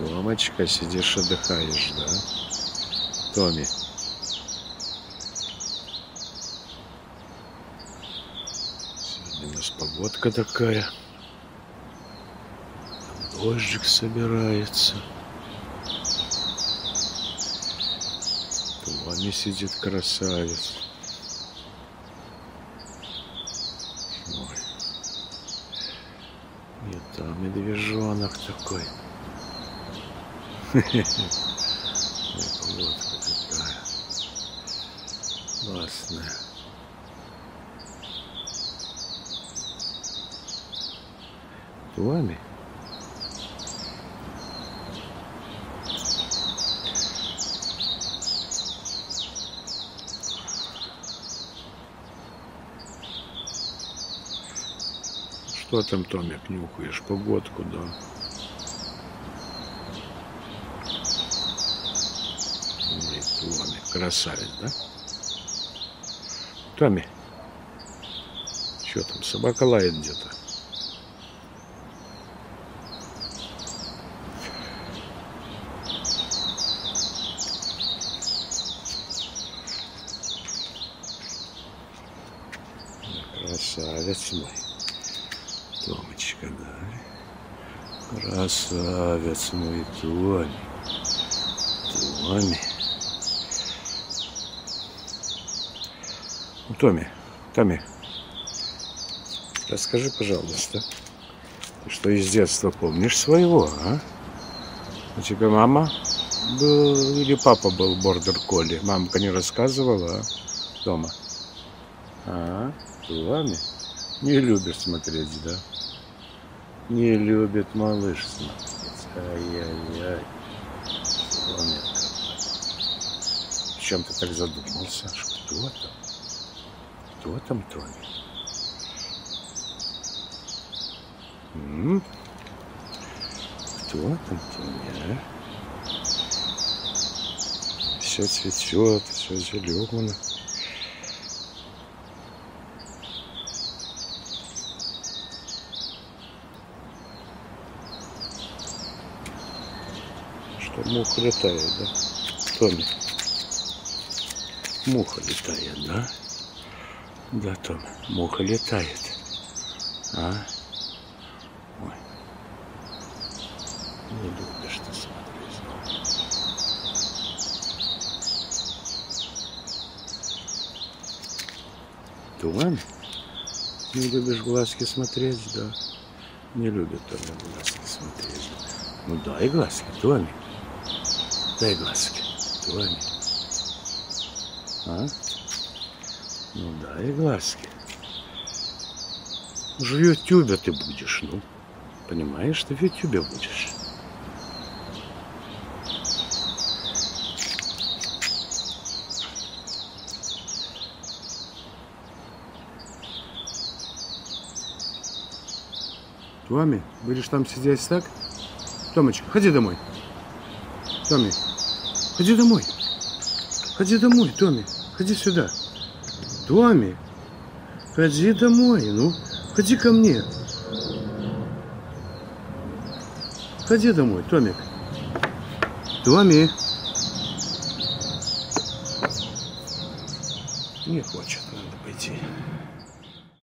Томочка, сидишь отдыхаешь, да? Томи. Сегодня у нас погодка такая. Дождик собирается. Томи сидит красавец. Ой. И там медвежонок такой. Погодка какая. Классная. Туами? Что там, Томик, нюхаешь? Погодку, да? Томик, красавец, да? Томи, что там, собака лает где-то? Красавец мой. Томочка, да? Красавец мой Томи. Томи. Томи, Томи, расскажи, пожалуйста, ты что из детства помнишь своего, а? У тебя мама был или папа был бордер колли? Мамка не рассказывала, а? Дома. А, Томи? Не любишь смотреть, да? Не любит малыш смотреть. Ай-яй-яй. Чем ты так задумался? Что там? Кто там, Тони? М? Кто там, Тони, а? Все цветет, все зелено. Что муха летает, да? Томи. Муха летает, да? Да, Том, муха летает. А? Ой. Не любишь ты смотреть. Том? Не любишь глазки смотреть, да? Не любит Тоня глазки смотреть. Ну дай глазки, Томи. Дай глазки, Томи. А? Ну да, и глазки. Уже в Ютубе ты будешь, ну. Понимаешь, ты в Ютубе будешь. Томи, будешь там сидеть так? Томочка, ходи домой. Томи, ходи домой. Ходи домой, Томи. Ходи сюда. Томи, ходи домой, ну, ходи ко мне. Ходи домой, Томик. Томи. Не хочет.